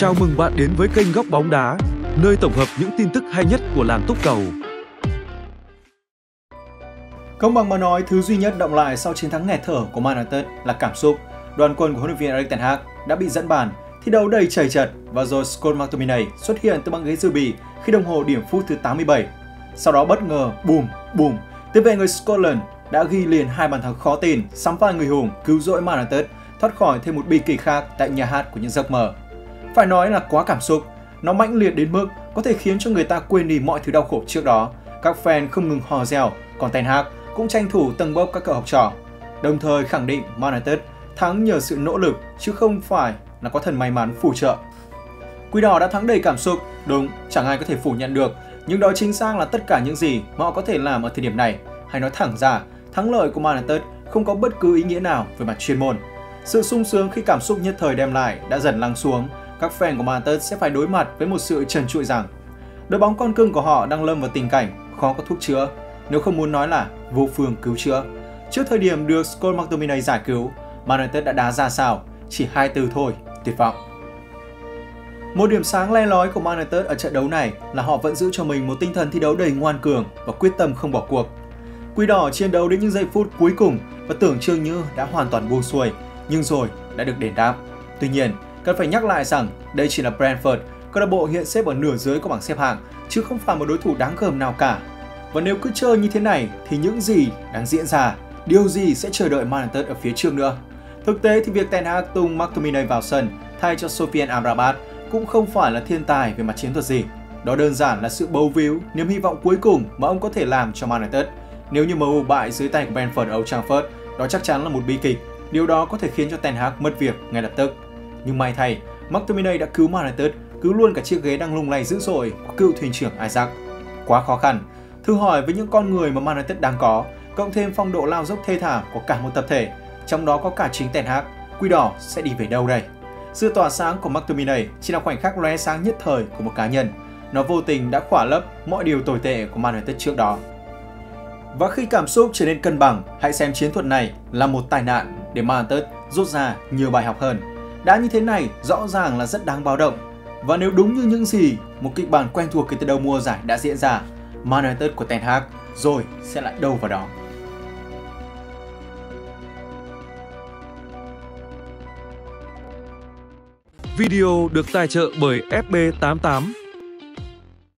Chào mừng bạn đến với kênh Góc Bóng Đá, nơi tổng hợp những tin tức hay nhất của làng túc cầu. Công bằng mà nói, thứ duy nhất động lại sau chiến thắng nghẹt thở của Man United là cảm xúc. Đoàn quân của huấn luyện viên Erik ten Hag đã bị dẫn bàn, thi đấu đầy chảy chật và rồi Scott McTominay xuất hiện từ băng ghế dự bị khi đồng hồ điểm phút thứ 87. Sau đó bất ngờ, bùm, bùm, tiếp về người Scotland đã ghi liền hai bàn thắng khó tin, sắm vai người hùng cứu rỗi Man United thoát khỏi thêm một bi kịch khác tại nhà hát của những giấc mơ. Phải nói là quá cảm xúc, nó mãnh liệt đến mức có thể khiến cho người ta quên đi mọi thứ đau khổ trước đó. Các fan không ngừng hò reo, còn Ten Hag cũng tranh thủ tầng bốc các cậu học trò. Đồng thời khẳng định Man United thắng nhờ sự nỗ lực chứ không phải là có thần may mắn phù trợ. Quỷ đỏ đã thắng đầy cảm xúc, đúng, chẳng ai có thể phủ nhận được, nhưng đó chính xác là tất cả những gì mà họ có thể làm ở thời điểm này. Hay nói thẳng ra, thắng lợi của Man United không có bất cứ ý nghĩa nào về mặt chuyên môn. Sự sung sướng khi cảm xúc nhất thời đem lại đã dần lắng xuống, các fan của Man United sẽ phải đối mặt với một sự trần trụi rằng đội bóng con cưng của họ đang lâm vào tình cảnh khó có thuốc chữa, nếu không muốn nói là vô phương cứu chữa. Trước thời điểm được Scott McTominay giải cứu, Man United đã đá ra sao? Chỉ hai từ thôi, tuyệt vọng. Một điểm sáng le lói của Man United ở trận đấu này là họ vẫn giữ cho mình một tinh thần thi đấu đầy ngoan cường và quyết tâm không bỏ cuộc. Quỷ đỏ chiến đấu đến những giây phút cuối cùng và tưởng chừng như đã hoàn toàn buông xuôi, nhưng rồi đã được đền đáp. Tuy nhiên, cần phải nhắc lại rằng đây chỉ là Brentford, câu lạc bộ hiện xếp ở nửa dưới của bảng xếp hạng, chứ không phải một đối thủ đáng gờm nào cả. Và nếu cứ chơi như thế này thì những gì đang diễn ra, điều gì sẽ chờ đợi Man United ở phía trước nữa? Thực tế thì việc Ten Hag tung McTominay vào sân thay cho Sofian Amrabat cũng không phải là thiên tài về mặt chiến thuật gì. Đó đơn giản là sự bấu víu, niềm hy vọng cuối cùng mà ông có thể làm cho Man United. Nếu như MU bại dưới tay của Brentford ở Old Trafford, đó chắc chắn là một bi kịch. Điều đó có thể khiến cho Ten Hag mất việc ngay lập tức. Nhưng may thay, McTominay đã cứu Man United, cứu luôn cả chiếc ghế đang lung lay dữ dội của cựu thuyền trưởng Isaac. Quá khó khăn. Thử hỏi với những con người mà Man United đang có, cộng thêm phong độ lao dốc thê thảm của cả một tập thể, trong đó có cả chính Ten Hag, Quy đỏ sẽ đi về đâu đây? Sự tỏa sáng của McTominay chỉ là khoảnh khắc lóe sáng nhất thời của một cá nhân. Nó vô tình đã khỏa lấp mọi điều tồi tệ của Man United trước đó. Và khi cảm xúc trở nên cân bằng, hãy xem chiến thuật này là một tai nạn để Man United rút ra nhiều bài học hơn. Đã như thế này rõ ràng là rất đáng báo động. Và nếu đúng như những gì một kịch bản quen thuộc kể từ đầu mùa giải đã diễn ra, Man United của Ten Hag rồi sẽ lại đâu vào đó. Video được tài trợ bởi FB88